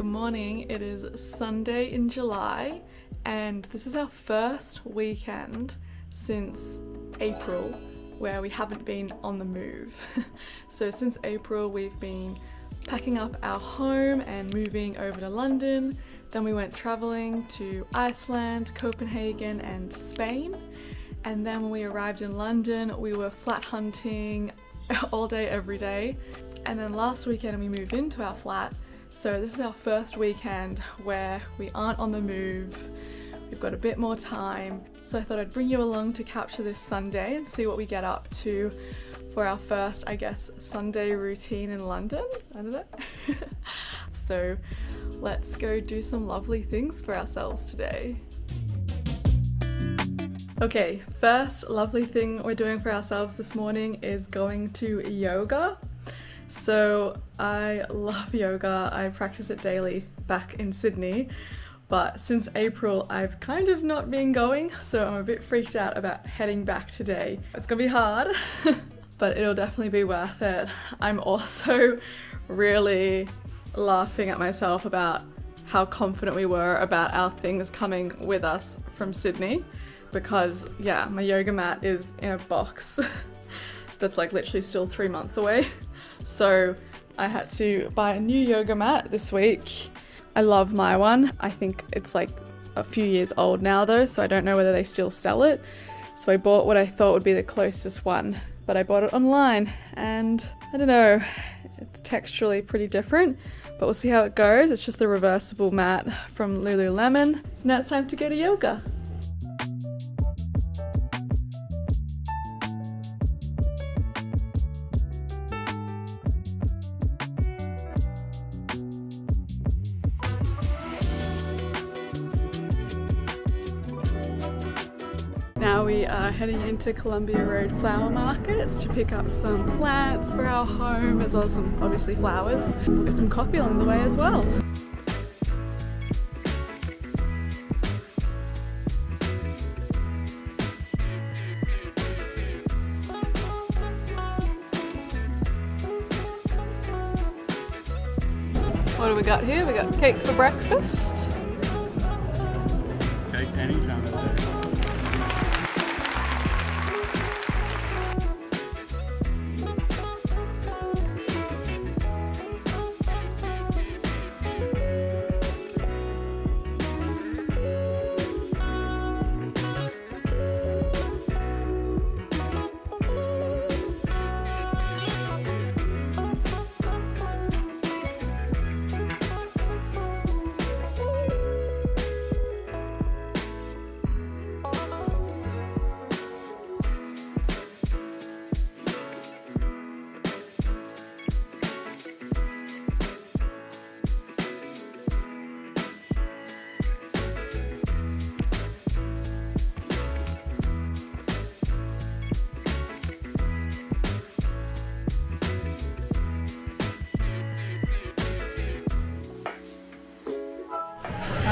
morning. It is Sunday in July, and this is our first weekend since April where we haven't been on the move. so, since April, we've been packing up our home and moving over to London. Then, we went traveling to Iceland, Copenhagen, and Spain. And then, when we arrived in London, we were flat hunting all day, every day. And then last weekend, we moved into our flat so this is our first weekend where we aren't on the move. We've got a bit more time. So I thought I'd bring you along to capture this Sunday and see what we get up to for our first, I guess, Sunday routine in London. I don't know. so let's go do some lovely things for ourselves today. Okay, first lovely thing we're doing for ourselves this morning is going to yoga. So I love yoga. I practice it daily back in Sydney. But since April, I've kind of not been going, so I'm a bit freaked out about heading back today. It's gonna be hard, but it'll definitely be worth it. I'm also really laughing at myself about how confident we were about our things coming with us from Sydney because, yeah, my yoga mat is in a box that's like literally still three months away. So I had to buy a new yoga mat this week. I love my one. I think it's like a few years old now though, so I don't know whether they still sell it. So I bought what I thought would be the closest one, but I bought it online and I don't know, it's texturally pretty different, but we'll see how it goes. It's just the reversible mat from Lululemon. So now it's time to go to yoga. Now we are heading into Columbia Road flower markets to pick up some plants for our home as well as some obviously flowers. We'll get some coffee along the way as well. What do we got here? We got cake for breakfast. Cake anytime of the day.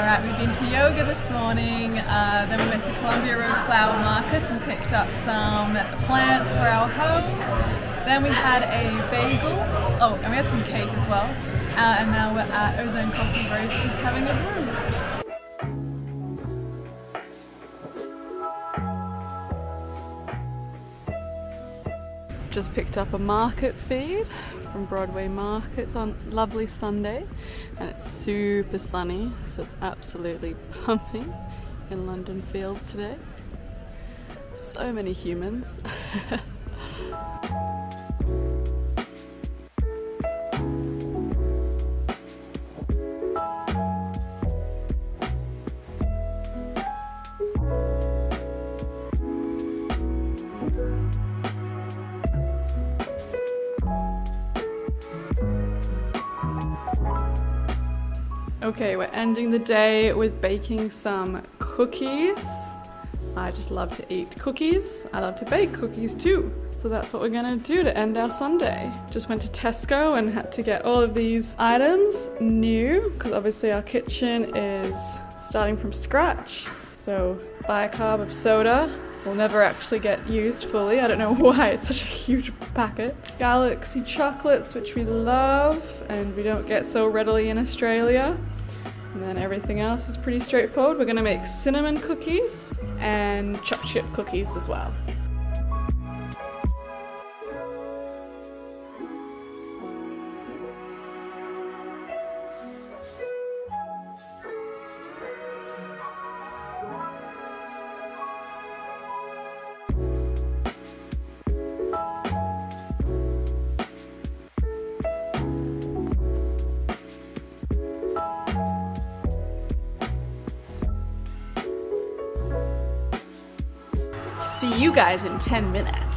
Alright, we've been to yoga this morning, uh, then we went to Columbia Road Flower Market and picked up some plants for our home. Then we had a bagel, oh, and we had some cake as well. Uh, and now we're at Ozone Coffee Roasters having a brew. Just picked up a market feed from Broadway Markets on lovely Sunday, and it's super sunny, so it's absolutely pumping in London fields today. So many humans. Okay, we're ending the day with baking some cookies. I just love to eat cookies. I love to bake cookies too. So that's what we're gonna do to end our Sunday. Just went to Tesco and had to get all of these items new because obviously our kitchen is starting from scratch. So buy a bicarb of soda will never actually get used fully. I don't know why it's such a huge packet. Galaxy chocolates, which we love and we don't get so readily in Australia. And then everything else is pretty straightforward. We're gonna make cinnamon cookies and chocolate chip cookies as well. You guys in 10 minutes.